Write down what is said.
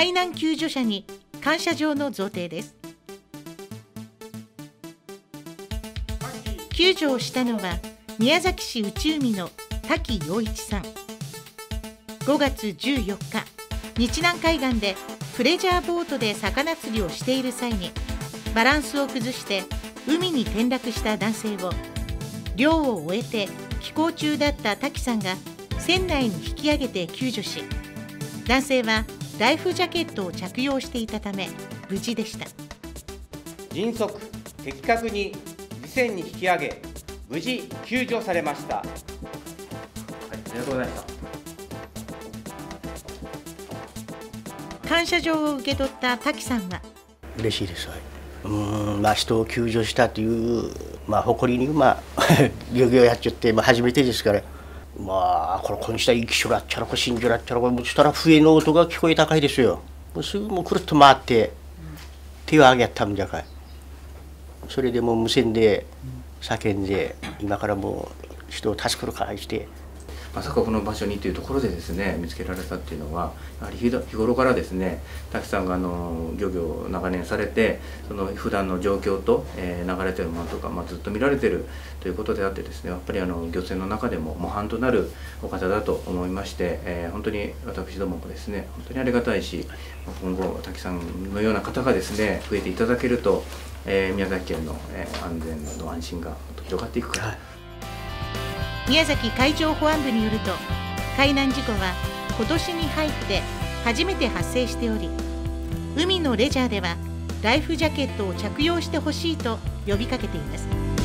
海難救助者に感謝状の贈呈です。救助をしたのは宮崎市内海の滝陽一さん。5月14日日南海岸でプレジャーボートで魚釣りをしている際にバランスを崩して海に転落した男性を漁を終えて寄港中だった滝さんが船内に引き上げて救助し男性はライフジャケットを着用していたため無事でした。迅速的確に備船に引き上げ無事救助されました、はい、ありがとうございました。感謝状を受け取った滝さんは嬉しいです。うんまあ人を救助したというまあ誇りにまあ 漁業やっちゃって、まあ、初めてですからまあこのこんしたら生きしょらっちゃらこしんじょらっちゃらこそしたら笛の音が聞こえたかいですよ。もうすぐもうくるっと回って手を上げたんじゃかい。それでもう無線で叫んで今からもう人を助けるかいしてまさかこの場所にというところでですね見つけられたっていうのはやはり日頃からですね滝さんがあの漁業を長年されてその普段の状況と、えー、流れてるものとか、まあ、ずっと見られてるということであってですねやっぱりあの漁船の中でも模範となるお方だと思いまして、えー、本当に私どももですね本当にありがたいし今後滝さんのような方がですね増えていただけると、えー、宮崎県の、え、安全の安心が広がっていくから。はい宮崎海上保安部によると海難事故は今年に入って初めて発生しており海のレジャーではライフジャケットを着用してほしいと呼びかけています。